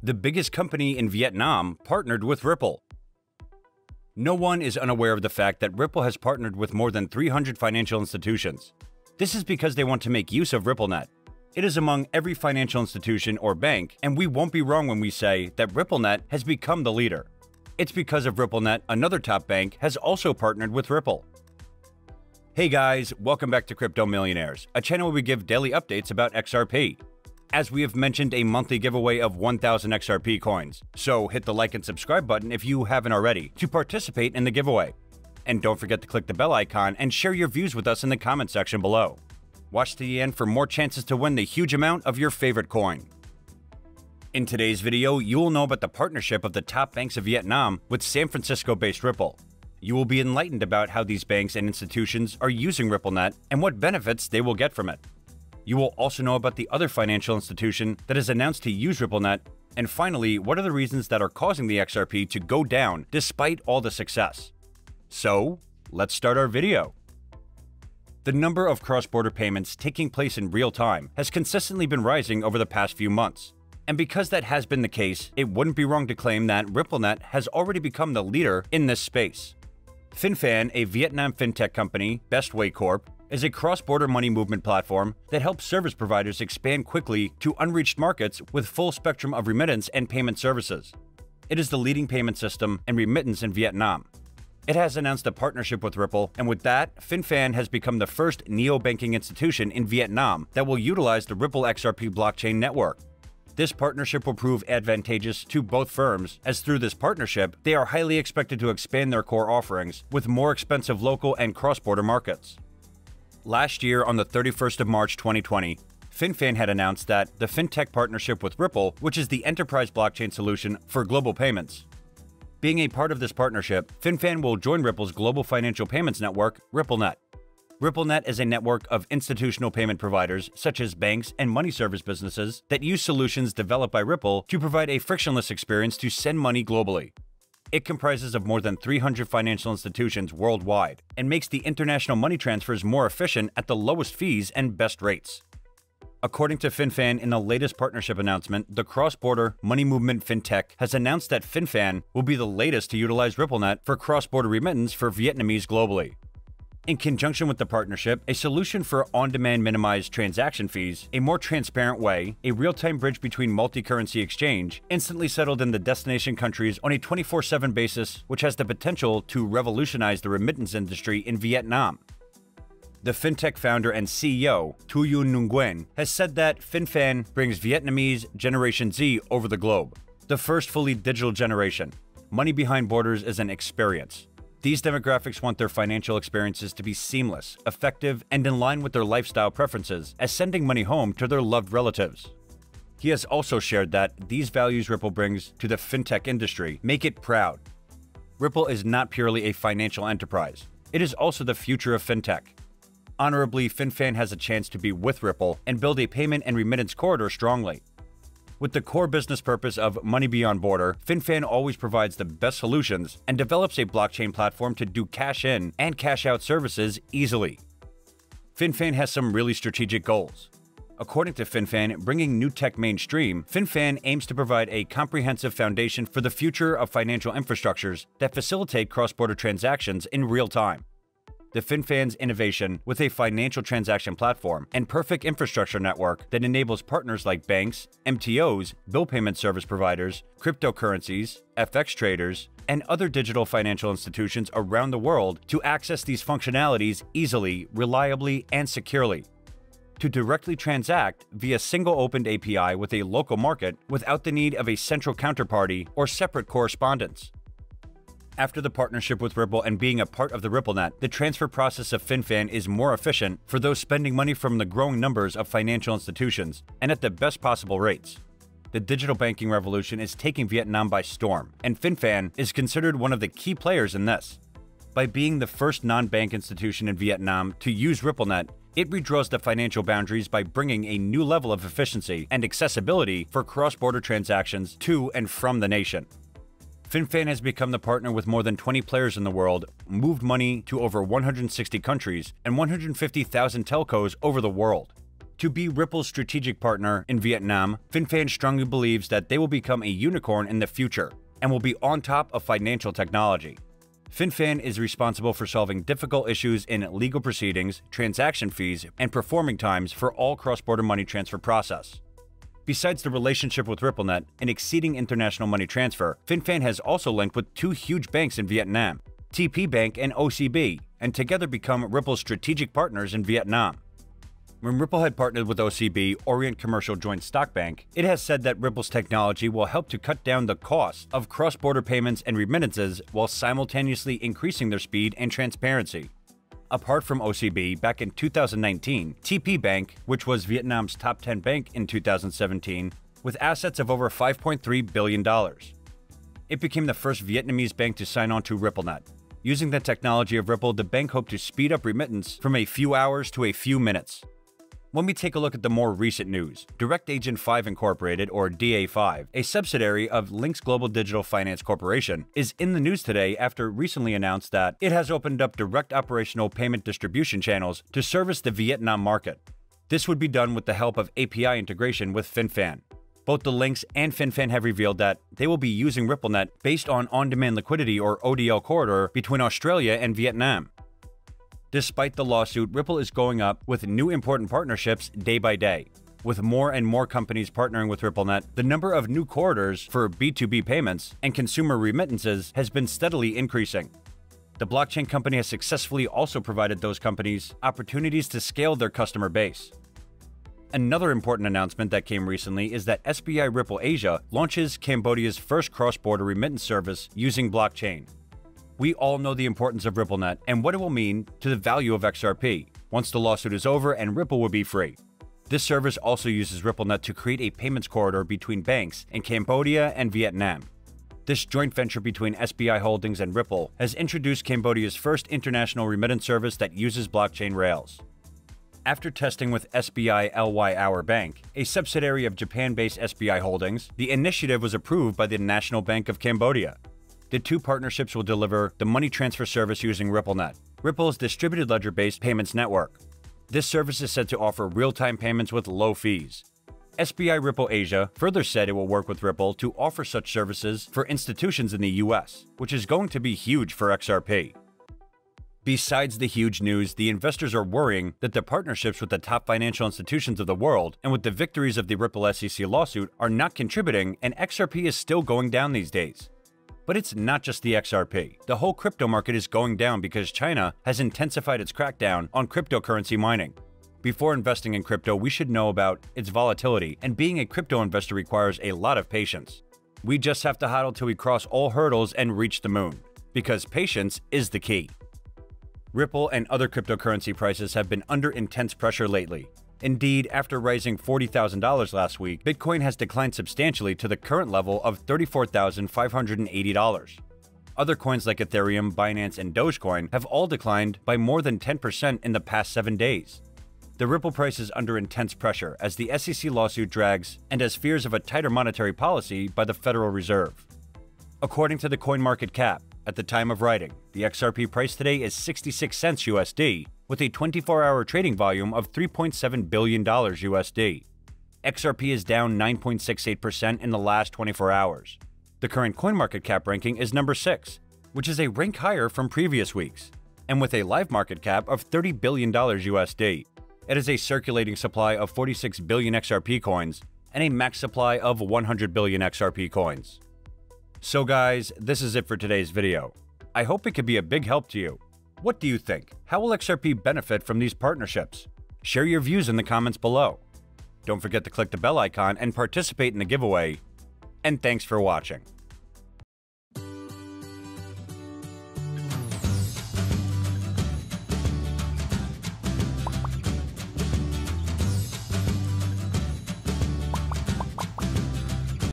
the biggest company in Vietnam partnered with Ripple. No one is unaware of the fact that Ripple has partnered with more than 300 financial institutions. This is because they want to make use of RippleNet. It is among every financial institution or bank, and we won't be wrong when we say that RippleNet has become the leader. It's because of RippleNet, another top bank has also partnered with Ripple. Hey guys, welcome back to Crypto Millionaires, a channel where we give daily updates about XRP as we have mentioned a monthly giveaway of 1000 XRP coins. So hit the like and subscribe button if you haven't already to participate in the giveaway. And don't forget to click the bell icon and share your views with us in the comment section below. Watch to the end for more chances to win the huge amount of your favorite coin. In today's video, you will know about the partnership of the top banks of Vietnam with San Francisco-based Ripple. You will be enlightened about how these banks and institutions are using RippleNet and what benefits they will get from it. You will also know about the other financial institution that has announced to use RippleNet. And finally, what are the reasons that are causing the XRP to go down despite all the success? So, let's start our video. The number of cross-border payments taking place in real time has consistently been rising over the past few months. And because that has been the case, it wouldn't be wrong to claim that RippleNet has already become the leader in this space. FinFan, a Vietnam fintech company, Bestway Corp, is a cross-border money movement platform that helps service providers expand quickly to unreached markets with full spectrum of remittance and payment services. It is the leading payment system and remittance in Vietnam. It has announced a partnership with Ripple, and with that, FinFan has become the first neo-banking institution in Vietnam that will utilize the Ripple XRP blockchain network. This partnership will prove advantageous to both firms, as through this partnership, they are highly expected to expand their core offerings with more expensive local and cross-border markets. Last year, on the 31st of March 2020, FinFan had announced that the fintech partnership with Ripple, which is the enterprise blockchain solution for global payments. Being a part of this partnership, FinFan will join Ripple's global financial payments network, RippleNet. RippleNet is a network of institutional payment providers, such as banks and money service businesses, that use solutions developed by Ripple to provide a frictionless experience to send money globally. It comprises of more than 300 financial institutions worldwide and makes the international money transfers more efficient at the lowest fees and best rates. According to FinFan, in the latest partnership announcement, the cross-border money movement fintech has announced that FinFan will be the latest to utilize RippleNet for cross-border remittance for Vietnamese globally. In conjunction with the partnership, a solution for on-demand minimized transaction fees, a more transparent way, a real-time bridge between multi-currency exchange, instantly settled in the destination countries on a 24-7 basis, which has the potential to revolutionize the remittance industry in Vietnam. The fintech founder and CEO, Tuyun Nguyen, has said that FinFan brings Vietnamese Generation Z over the globe, the first fully digital generation. Money behind borders is an experience. These demographics want their financial experiences to be seamless, effective, and in line with their lifestyle preferences as sending money home to their loved relatives. He has also shared that these values Ripple brings to the fintech industry make it proud. Ripple is not purely a financial enterprise, it is also the future of fintech. Honorably, FinFan has a chance to be with Ripple and build a payment and remittance corridor strongly. With the core business purpose of Money Beyond Border, FinFan always provides the best solutions and develops a blockchain platform to do cash in and cash out services easily. FinFan has some really strategic goals. According to FinFan, bringing new tech mainstream, FinFan aims to provide a comprehensive foundation for the future of financial infrastructures that facilitate cross border transactions in real time the FinFan's innovation with a financial transaction platform and perfect infrastructure network that enables partners like banks, MTOs, bill payment service providers, cryptocurrencies, FX traders, and other digital financial institutions around the world to access these functionalities easily, reliably, and securely. To directly transact via single opened API with a local market without the need of a central counterparty or separate correspondence. After the partnership with Ripple and being a part of the RippleNet, the transfer process of FinFan is more efficient for those spending money from the growing numbers of financial institutions and at the best possible rates. The digital banking revolution is taking Vietnam by storm, and FinFan is considered one of the key players in this. By being the first non-bank institution in Vietnam to use RippleNet, it redraws the financial boundaries by bringing a new level of efficiency and accessibility for cross-border transactions to and from the nation. FinFan has become the partner with more than 20 players in the world, moved money to over 160 countries, and 150,000 telcos over the world. To be Ripple's strategic partner in Vietnam, FinFan strongly believes that they will become a unicorn in the future and will be on top of financial technology. FinFan is responsible for solving difficult issues in legal proceedings, transaction fees, and performing times for all cross-border money transfer process. Besides the relationship with RippleNet and exceeding international money transfer, FinFan has also linked with two huge banks in Vietnam, TP Bank and OCB, and together become Ripple's strategic partners in Vietnam. When Ripple had partnered with OCB, Orient Commercial Joint Stock Bank, it has said that Ripple's technology will help to cut down the cost of cross border payments and remittances while simultaneously increasing their speed and transparency. Apart from OCB, back in 2019, TP Bank, which was Vietnam's top 10 bank in 2017, with assets of over $5.3 billion. It became the first Vietnamese bank to sign on to RippleNet. Using the technology of Ripple, the bank hoped to speed up remittance from a few hours to a few minutes. When we take a look at the more recent news, Direct Agent 5 Incorporated, or DA5, a subsidiary of Lynx Global Digital Finance Corporation, is in the news today after recently announced that it has opened up direct operational payment distribution channels to service the Vietnam market. This would be done with the help of API integration with FinFan. Both the Lynx and FinFan have revealed that they will be using RippleNet based on on-demand liquidity or ODL corridor between Australia and Vietnam. Despite the lawsuit, Ripple is going up with new important partnerships day by day. With more and more companies partnering with RippleNet, the number of new corridors for B2B payments and consumer remittances has been steadily increasing. The blockchain company has successfully also provided those companies opportunities to scale their customer base. Another important announcement that came recently is that SBI Ripple Asia launches Cambodia's first cross border remittance service using blockchain. We all know the importance of RippleNet and what it will mean to the value of XRP once the lawsuit is over and Ripple will be free. This service also uses RippleNet to create a payments corridor between banks in Cambodia and Vietnam. This joint venture between SBI Holdings and Ripple has introduced Cambodia's first international remittance service that uses blockchain rails. After testing with SBI LY Hour Bank, a subsidiary of Japan based SBI Holdings, the initiative was approved by the National Bank of Cambodia, the two partnerships will deliver the money transfer service using RippleNet, Ripple's distributed ledger based payments network. This service is said to offer real time payments with low fees. SBI Ripple Asia further said it will work with Ripple to offer such services for institutions in the US, which is going to be huge for XRP. Besides the huge news, the investors are worrying that the partnerships with the top financial institutions of the world and with the victories of the Ripple SEC lawsuit are not contributing, and XRP is still going down these days. But it's not just the XRP. The whole crypto market is going down because China has intensified its crackdown on cryptocurrency mining. Before investing in crypto, we should know about its volatility, and being a crypto investor requires a lot of patience. We just have to hodl till we cross all hurdles and reach the moon, because patience is the key. Ripple and other cryptocurrency prices have been under intense pressure lately, Indeed, after rising $40,000 last week, Bitcoin has declined substantially to the current level of $34,580. Other coins like Ethereum, Binance, and Dogecoin have all declined by more than 10% in the past seven days. The Ripple price is under intense pressure as the SEC lawsuit drags and as fears of a tighter monetary policy by the Federal Reserve. According to the CoinMarketCap, at the time of writing, the XRP price today is 66 cents USD, with a 24 hour trading volume of $3.7 billion USD. XRP is down 9.68% in the last 24 hours. The current CoinMarketCap ranking is number 6, which is a rank higher from previous weeks, and with a live market cap of $30 billion USD. It has a circulating supply of 46 billion XRP coins and a max supply of 100 billion XRP coins. So guys, this is it for today's video. I hope it could be a big help to you. What do you think? How will XRP benefit from these partnerships? Share your views in the comments below. Don't forget to click the bell icon and participate in the giveaway. And thanks for watching.